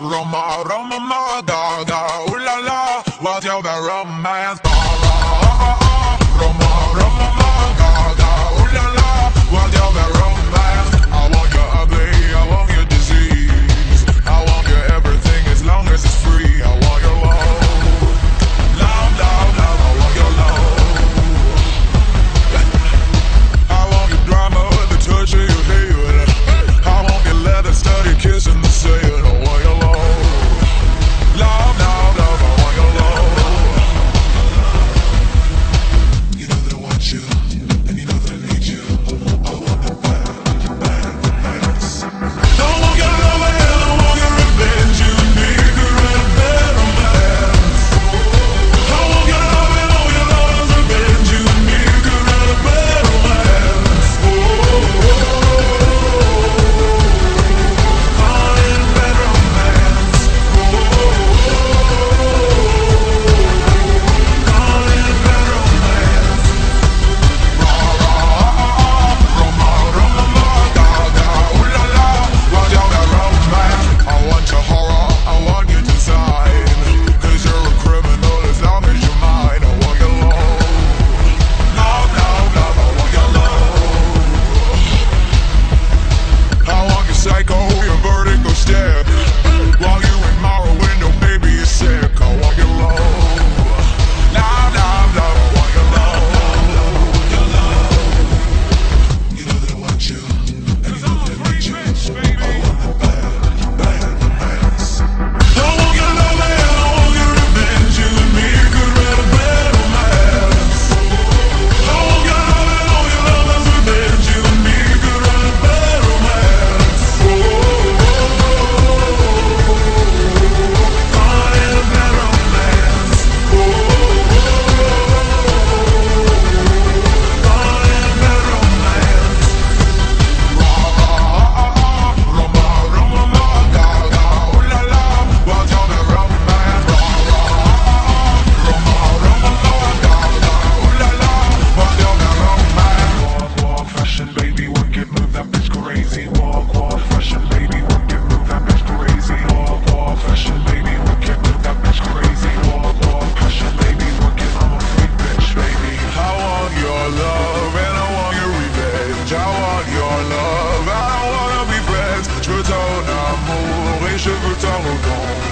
Roma, Roma, my dog.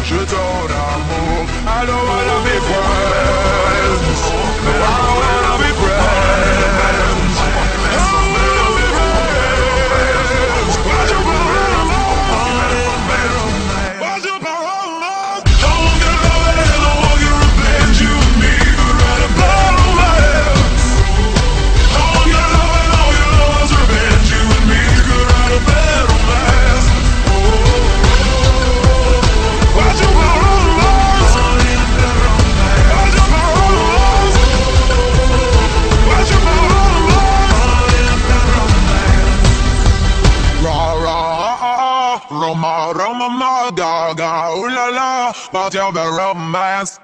je donne amour. Allons à la mémoire. ooh la la, but you're the romance.